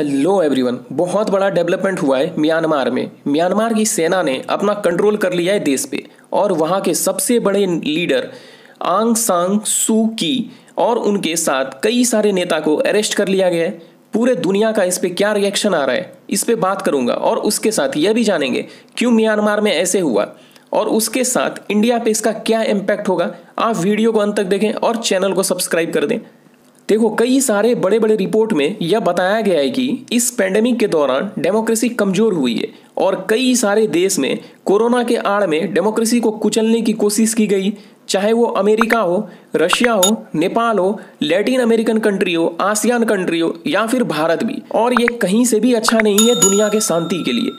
Hello everyone बहुत बड़ा development हुआ है म्यांमार में। म्यांमार की सेना ने अपना कंट्रोल कर लिया है देश पे। और वहाँ के सबसे बड़े लीडर आंग सांग सू की और उनके साथ कई सारे नेता को अरेस्ट कर लिया गया है। पूरे दुनिया का इस पर क्या रिएक्शन आ रहा है, इस पर बात करूँगा। और उसके साथ यह भी जानेंगे, क्यों म्यांमार में ऐसे हुआ। और उसके साथ इंडिया पे इसका क्या इम्पैक्ट होगा, आप वीडियो को अंत तक देखें और चैनल को सब्सक्राइब कर दें। देखो, कई सारे बड़े बड़े रिपोर्ट में यह बताया गया है कि इस पेंडेमिक के दौरान डेमोक्रेसी कमज़ोर हुई है और कई सारे देश में कोरोना के आड़ में डेमोक्रेसी को कुचलने की कोशिश की गई। चाहे वो अमेरिका हो, रशिया हो, नेपाल हो लैटिन अमेरिकन कंट्री हो आसियान कंट्री हो या फिर भारत भी। और ये कहीं से भी अच्छा नहीं है दुनिया के शांति के लिए।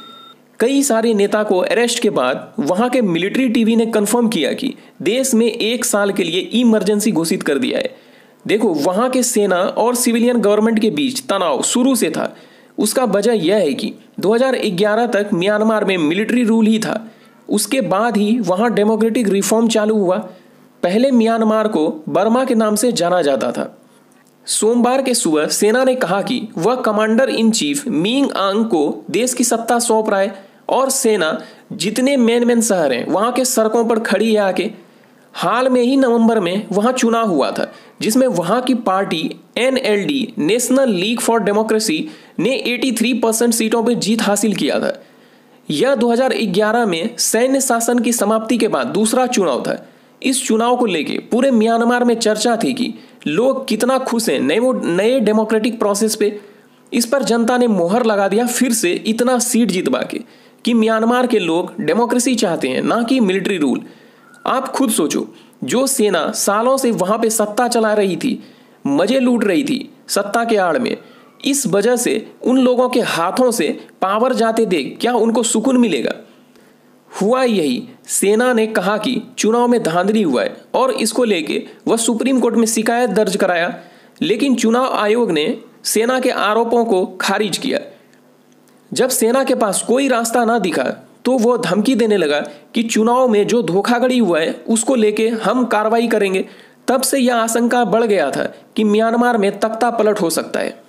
कई सारे नेता को अरेस्ट के बाद वहाँ के मिलिट्री टीवी ने कंफर्म किया कि देश में एक साल के लिए इमरजेंसी घोषित कर दिया है। देखो, वहाँ के सेना और सिविलियन गवर्नमेंट के बीच तनाव शुरू से था। उसका वजह यह है कि 2011 तक म्यांमार में मिलिट्री रूल ही था। उसके बाद ही वहाँ डेमोक्रेटिक रिफॉर्म चालू हुआ। पहले म्यांमार को बर्मा के नाम से जाना जाता था। सोमवार के सुबह सेना ने कहा कि वह कमांडर इन चीफ मींग आंग को देश की सत्ता सौंप रहा है और सेना जितने मेन मेन शहर हैं, वहाँ के सड़कों पर खड़ी है आके। हाल में ही नवंबर में वहाँ चुनाव हुआ था। जिसमें वहाँ की party NLD National League for Democracy ने 83 परसेंट सीटों पर जीत हासिल किया था। यह 2011 में सैन्य शासन की समाप्ति के बाद दूसरा चुनाव था। इस चुनाव को लेकर पूरे म्यांमार में चर्चा थी कि लोग कितना खुश हैं नए नए डेमोक्रेटिक प्रोसेस पे। इस पर जनता ने मोहर लगा दिया, फिर से इतना सीट जीतवा के कि म्यांमार के लोग डेमोक्रेसी चाहते हैं, ना कि मिलिट्री रूल आप खुद सोचो, जो सेना सालों से वहाँ पे सत्ता चला रही थी, मज़े लूट रही थी सत्ता के आड़ में, इस वजह से उन लोगों के हाथों से पावर जाते देख क्या उनको सुकून मिलेगा? हुआ यही, सेना ने कहा कि चुनाव में धांधली हुआ है और इसको लेके वह सुप्रीम कोर्ट में शिकायत दर्ज कराया, लेकिन चुनाव आयोग ने सेना के आरोपों को खारिज किया। जब सेना के पास कोई रास्ता ना दिखा तो वो धमकी देने लगा कि चुनाव में जो धोखाधड़ी हुआ है, उसको लेके हम कार्रवाई करेंगे। तब से यह आशंका बढ़ गया था कि म्यांमार में तख्ता पलट हो सकता है।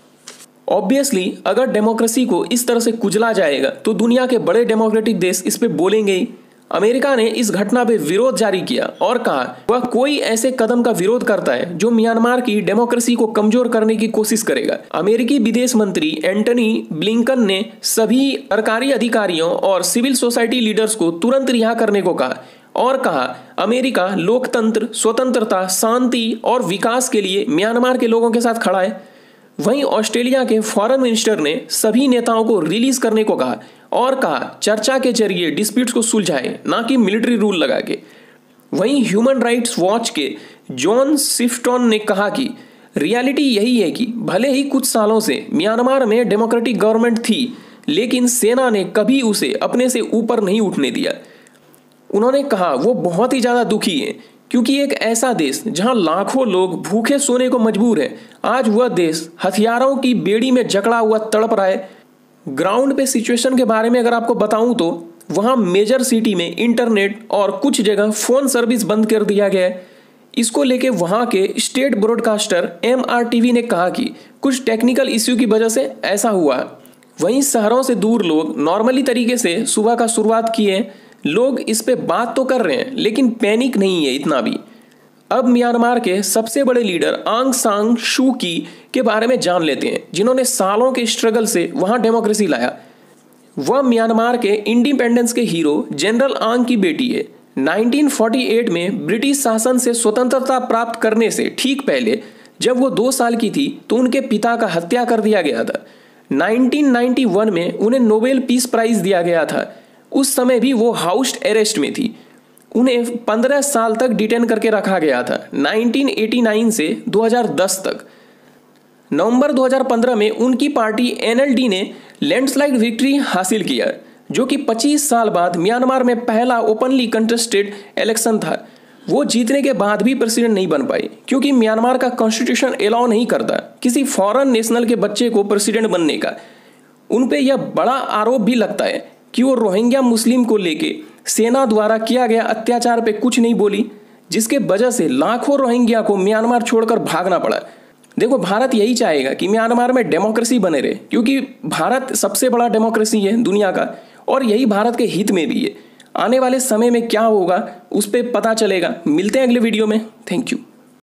ऑब्वियसली अगर डेमोक्रेसी को इस तरह से कुचला जाएगा तो दुनिया के बड़े डेमोक्रेटिक देश इस पर बोलेंगे ही। अमेरिका ने इस घटना पे विरोध जारी किया और कहा, वह कोई ऐसे कदम का विरोध करता है जो म्यांमार की डेमोक्रेसी को कमज़ोर करने की कोशिश करेगा। अमेरिकी विदेश मंत्री एंटनी ब्लिंकन ने सभी सरकारी अधिकारियों और सिविल सोसाइटी लीडर्स को तुरंत रिहा करने को कहा और कहा, अमेरिका लोकतंत्र, स्वतंत्रता, शांति और विकास के लिए म्यांमार के लोगों के साथ खड़ा है। वहीं ऑस्ट्रेलिया के फॉरेन मिनिस्टर ने सभी नेताओं को रिलीज़ करने को कहा और कहा, चर्चा के ज़रिए डिस्प्यूट्स को सुलझाए, ना कि मिलिट्री रूल लगा के. वहीं ह्यूमन राइट्स वॉच के जॉन सिफ्टॉन ने कहा कि रियलिटी यही है कि भले ही कुछ सालों से म्यांमार में डेमोक्रेटिक गवर्नमेंट थी, लेकिन सेना ने कभी उसे अपने से ऊपर नहीं उठने दिया। उन्होंने कहा, वो बहुत ही ज़्यादा दुखी है, क्योंकि एक ऐसा देश जहाँ लाखों लोग भूखे सोने को मजबूर है, आज वह देश हथियारों की बेड़ी में जकड़ा हुआ तड़प रहा है ग्राउंड पे सिचुएशन के बारे में अगर आपको बताऊँ तो वहाँ मेजर सिटी में इंटरनेट और कुछ जगह फ़ोन सर्विस बंद कर दिया गया है। इसको लेके वहाँ के स्टेट ब्रॉडकास्टर एम ने कहा कि कुछ टेक्निकल इश्यू की वजह से ऐसा हुआ है। वहीं शहरों से दूर लोग नॉर्मली तरीके से सुबह का शुरुआत किए लोग इस पे बात तो कर रहे हैं, लेकिन पैनिक नहीं है इतना भी। अब म्यांमार के सबसे बड़े लीडर आंग सांग शू की के बारे में जान लेते हैं, जिन्होंने सालों के स्ट्रगल से वहाँ डेमोक्रेसी लाया। वह म्यांमार के इंडिपेंडेंस के हीरो जनरल आंग की बेटी है। 1948 में ब्रिटिश शासन से स्वतंत्रता प्राप्त करने से ठीक पहले, जब वो दो साल की थी तो उनके पिता का हत्या कर दिया गया था। 1991 में उन्हें नोबेल पीस प्राइज दिया गया था। उस समय भी वो हाउस अरेस्ट में थी। उन्हें 15 साल तक डिटेन करके रखा गया था। 1989 से 2010 तक। नवंबर 2015 में उनकी पार्टी एनएलडी ने लैंडस्लाइड विक्ट्री हासिल किया, जो कि 25 साल बाद म्यांमार में पहला ओपनली कंटेस्टेड इलेक्शन था। वो जीतने के बाद भी प्रेसिडेंट नहीं बन पाई, क्योंकि म्यांमार का कॉन्स्टिट्यूशन अलाउ नहीं करता किसी फॉरेन नेशनल के बच्चे को प्रेसिडेंट बनने का। उन पर यह बड़ा आरोप भी लगता है कि वो रोहिंग्या मुस्लिम को लेके सेना द्वारा किया गया अत्याचार पे कुछ नहीं बोली, जिसके वजह से लाखों रोहिंग्या को म्यांमार छोड़कर भागना पड़ा। देखो, भारत यही चाहेगा कि म्यांमार में डेमोक्रेसी बने रहे, क्योंकि भारत सबसे बड़ा डेमोक्रेसी है दुनिया का, और यही भारत के हित में भी है। आने वाले समय में क्या होगा, उस पर पता चलेगा। मिलते हैं अगले वीडियो में। Thank you